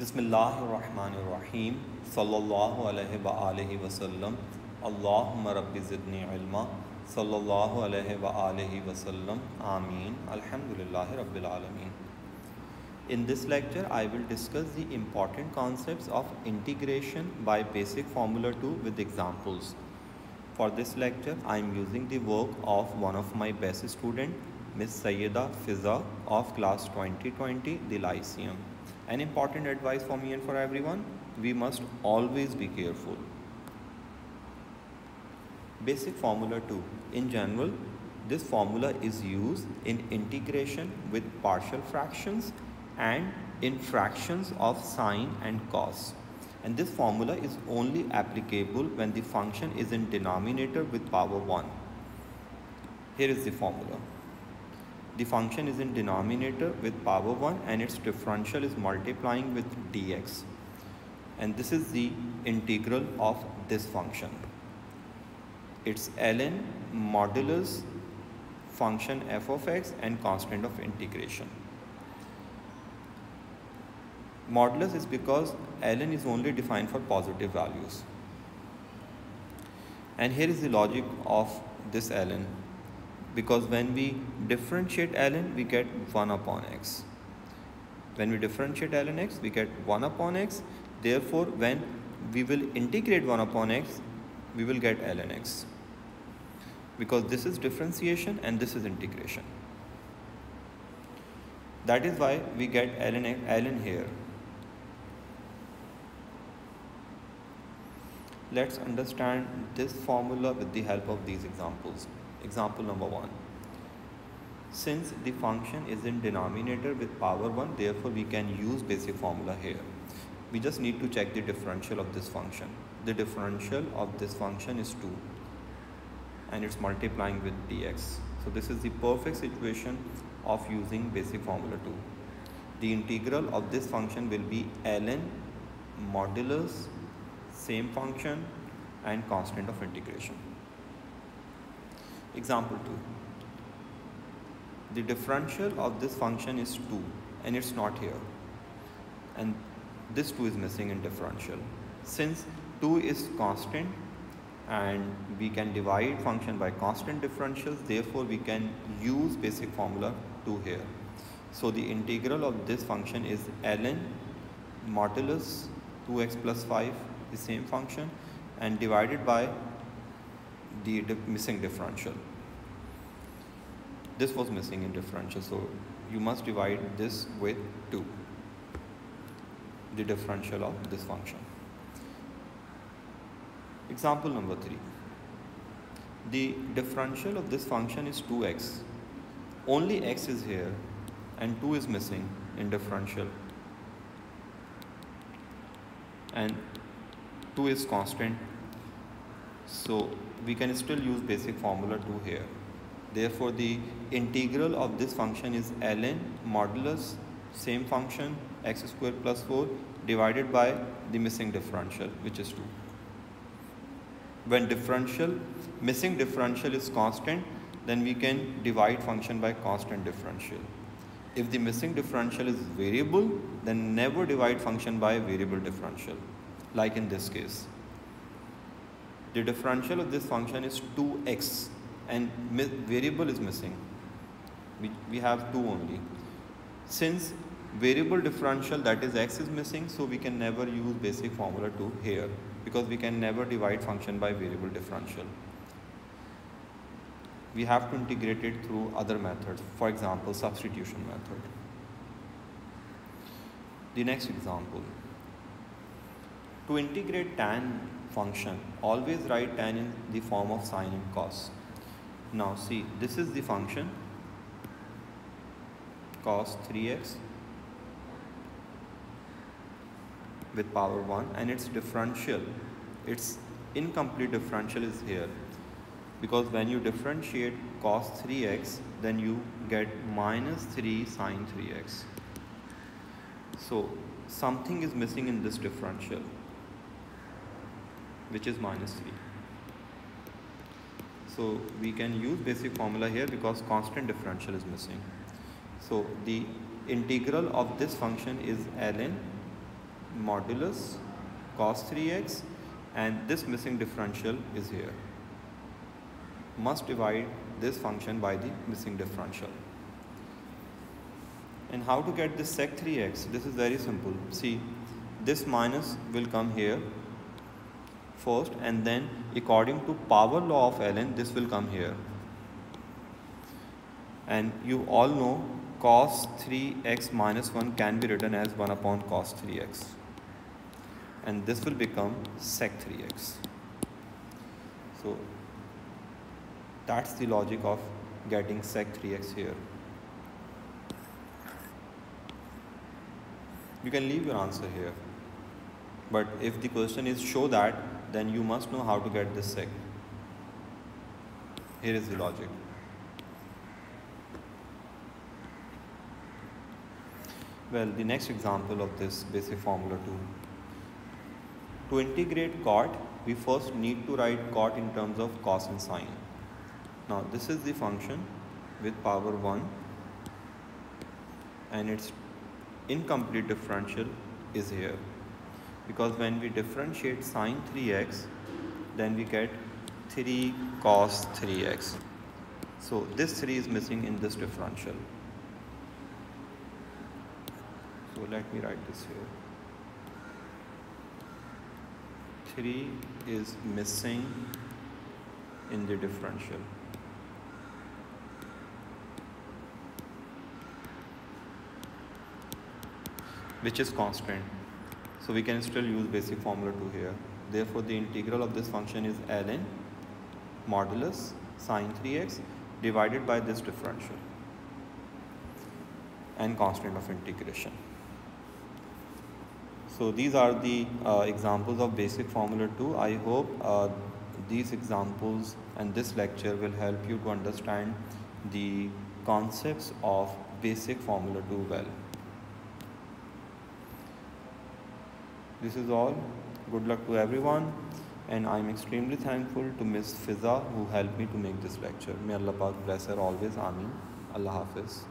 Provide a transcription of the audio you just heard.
Bismillahirrahmanirrahim. Sallallahu alayhi wa alihi wa sallam. Allahumma rabbi zidni ilma. Sallallahu alayhi wa alihi wa sallam. Ameen. Alhamdulillahi rabbil alameen. In this lecture, I will discuss the important concepts of integration by basic formula 2 with examples. For this lecture, I am using the work of one of my best student, Miss Sayyida Fiza of class 2020, the Lyceum. An important advice for me and for everyone, we must always be careful. Basic formula 2. In general, this formula is used in integration with partial fractions and in fractions of sine and cos. And this formula is only applicable when the function is in denominator with power 1. Here is the formula. The function is in denominator with power 1 and its differential is multiplying with dx. And this is the integral of this function. It's ln modulus function f of x and constant of integration. Modulus is because ln is only defined for positive values. And here is the logic of this ln. Because when we differentiate ln, we get 1 upon x. When we differentiate ln x, we get 1 upon x. Therefore, when we will integrate 1 upon x, we will get ln x. Because this is differentiation and this is integration. That is why we get ln, ln here. Let's understand this formula with the help of these examples. Example number 1. Since the function is in denominator with power 1, therefore we can use basic formula here. We just need to check the differential of this function. The differential of this function is 2 and it's multiplying with dx. So this is the perfect situation of using basic formula 2. The integral of this function will be ln modulus same function and constant of integration. Example 2. The differential of this function is 2 and it's not here. And this 2 is missing in differential. Since 2 is constant and we can divide function by constant differentials, therefore we can use basic formula 2 here. So the integral of this function is ln modulus 2x plus 5 the same function and divided by the missing differential. This was missing in differential, so you must divide this with 2, the differential of this function. Example number 3. The differential of this function is 2x. Only x is here and 2 is missing in differential. And 2 is constant so we can still use basic formula 2 here therefore the integral of this function is ln modulus same function x square plus 4 divided by the missing differential which is 2 when differential missing differential is constant then we can divide function by constant differential. If the missing differential is variable then never divide function by variable differential like in this case. The differential of this function is 2x and variable is missing. We, we have 2 only. Since variable differential that is x is missing so we can never use basic formula 2 here because we can never divide function by variable differential. We have to integrate it through other methods, for example substitution method. The next example. To integrate tan function, always write tan in the form of sine and cos. Now see, this is the function cos 3x with power 1 and its differential, its incomplete differential is here because when you differentiate cos 3x then you get minus 3 sine 3x. So something is missing in this differential which is minus 3. So we can use basic formula here because constant differential is missing. So the integral of this function is ln modulus cos 3x and this missing differential is here. Must divide this function by the missing differential. And how to get this sec 3x? This is very simple. See, this minus will come here first and then according to power law of ln this will come here. And you all know cos 3x minus 1 can be written as 1 upon cos 3x and this will become sec 3x so that's the logic of getting sec 3x here. You can leave your answer here. But if the question is show that then you must know how to get this sec here is the logic Well, the next example of this basic formula 2. To integrate cot, we first need to write cot in terms of cos and sine. Now, this is the function with power 1 and its incomplete differential is here. Because when we differentiate sine 3x, then we get 3 cos 3x. So, this 3 is missing in this differential. So let me write this here. 3 is missing in the differential. Which is constant so we can still use basic formula 2 here therefore the integral of this function is ln modulus sine 3x divided by this differential and constant of integration so these are the uh, examples of basic Formula 2. I hope uh, these examples and this lecture will help you to understand the concepts of basic Formula 2 well. This is all. Good luck to everyone and I'm extremely thankful to Miss Fiza who helped me to make this lecture. May Allah bless her always. Ameen. Allah Hafiz.